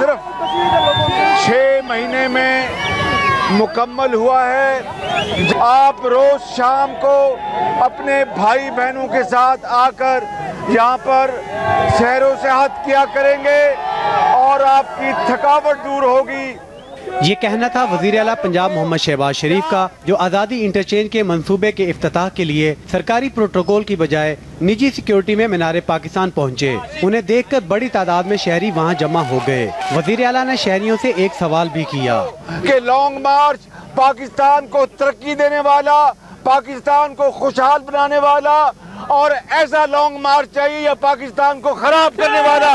सिर्फ़ छः महीने में मुकम्मल हुआ है। आप रोज शाम को अपने भाई बहनों के साथ आकर यहाँ पर सैरों से हाथ किया करेंगे और आपकी थकावट दूर होगी। ये कहना था वज़ीर अला पंजाब मोहम्मद शहबाज शरीफ का, जो आज़ादी इंटरचेंज के मंसूबे के अफ्ताह के लिए सरकारी प्रोटोकॉल की बजाय निजी सिक्योरिटी में मीनार पाकिस्तान पहुँचे। उन्हें देख कर बड़ी तादाद में शहरी वहाँ जमा हो गए। वज़ीर अला ने शहरियों ऐसी एक सवाल भी किया। कि लॉन्ग मार्च पाकिस्तान को तरक्की देने वाला, पाकिस्तान को खुशहाल बनाने वाला, और ऐसा लॉन्ग मार्च चाहिए या पाकिस्तान को खराब करने वाला।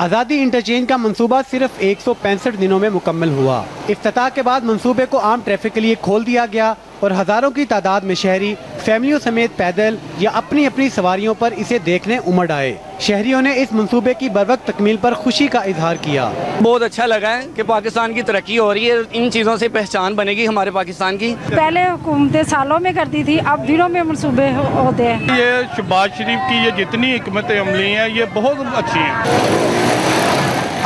आज़ादी इंटरचेंज का मंसूबा सिर्फ़ एक सौ पैंसठ दिनों में मुकम्मल हुआ। इफ्तः के बाद मंसूबे को आम ट्रैफ़िक के लिए खोल दिया गया और हज़ारों की तादाद में शहरी फैमिलियों समेत पैदल या अपनी अपनी सवारियों पर इसे देखने उमड़ आए। शहरियों ने इस मंसूबे की बर वक्त तकमील पर खुशी का इजहार किया। बहुत अच्छा लगा है कि पाकिस्तान की तरक्की हो रही है। इन चीज़ों से पहचान बनेगी हमारे पाकिस्तान की। पहले हुकूमतें सालों में करती थी अब दिनों में मनसूबे होते हैं। ये शबाज शरीफ की ये जितनी हमत अमली हैं ये बहुत अच्छी हैं।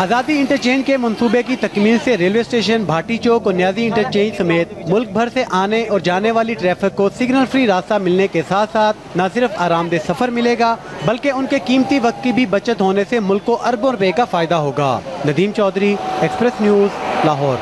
आज़ादी इंटरचेंज के मंसूबे की तकमील से रेलवे स्टेशन भाटी चौक और न्याजी इंटरचेंज समेत मुल्क भर से आने और जाने वाली ट्रैफ़िक को सिग्नल फ्री रास्ता मिलने के साथ साथ न सिर्फ़ आरामदेह सफ़र मिलेगा, बल्कि उनके कीमती वक्त की भी बचत होने से मुल्क को अरबों रुपए का फ़ायदा होगा। Nadeem Chaudhry, Express News, Lahore.